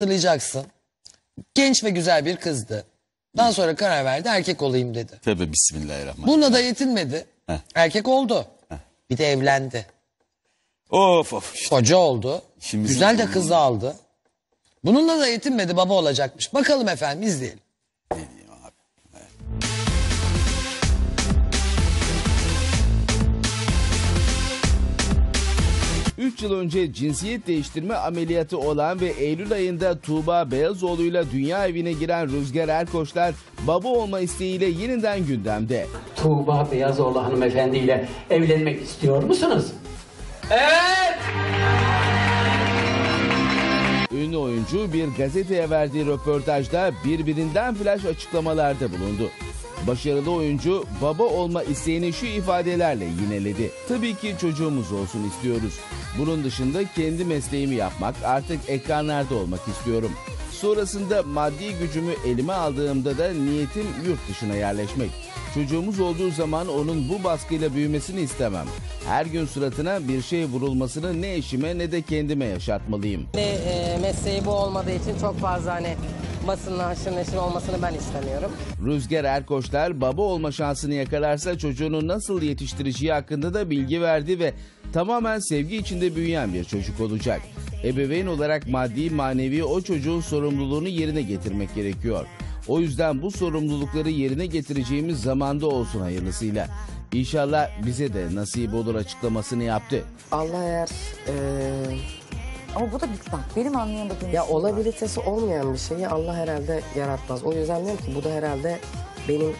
hatırlayacaksın. Genç ve güzel bir kızdı. Daha sonra karar verdi erkek olayım dedi. Tövbe bismillahirrahmanirrahim. Bununla da yetinmedi. Heh. Erkek oldu. Bir de evlendi. Of of. işte. Koca oldu. İşimizin Güzel de sonunda. kız da aldı. Bununla da yetinmedi baba olacakmış. Bakalım efendim izleyelim. 3 yıl önce cinsiyet değiştirme ameliyatı olan ve Eylül ayında Tuğba Beyazoğlu'yla dünya evine giren Rüzgar Erkoçlar baba olma isteğiyle yeniden gündemde. Tuğba Beyazoğlu hanımefendiyle evlenmek istiyor musunuz? Evet! Ünlü oyuncu bir gazeteye verdiği röportajda birbirinden flash açıklamalarda bulundu. Başarılı oyuncu baba olma isteğini şu ifadelerle yineledi. Tabii ki çocuğumuz olsun istiyoruz. Bunun dışında kendi mesleğimi yapmak, artık ekranlarda olmak istiyorum. Sonrasında maddi gücümü elime aldığımda da niyetim yurt dışına yerleşmek. Çocuğumuz olduğu zaman onun bu baskıyla büyümesini istemem. Her gün suratına bir şey vurulmasını ne eşime ne de kendime yaşatmalıyım. E, mesleği bu olmadığı için çok fazla hani basınla haşır neşir olmasını ben istemiyorum. Rüzgar Erkoçlar baba olma şansını yakalarsa çocuğunu nasıl yetiştireceği hakkında da bilgi verdi ve tamamen sevgi içinde büyüyen bir çocuk olacak. Ebeveyn olarak maddi manevi o çocuğun sorumluluğunu yerine getirmek gerekiyor. O yüzden bu sorumlulukları yerine getireceğimiz zamanda olsun hayırlısıyla. İnşallah bize de nasip olur açıklamasını yaptı. Allah eğer eee, Ama bu da bak benim anlayamadığım ya şey var. olabilitesi olmayan bir şeyi Allah herhalde yaratmaz. O yüzden diyorum ki bu da herhalde benim